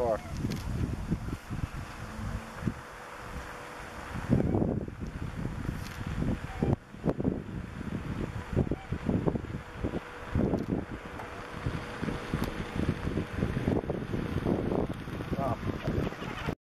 far. Stop.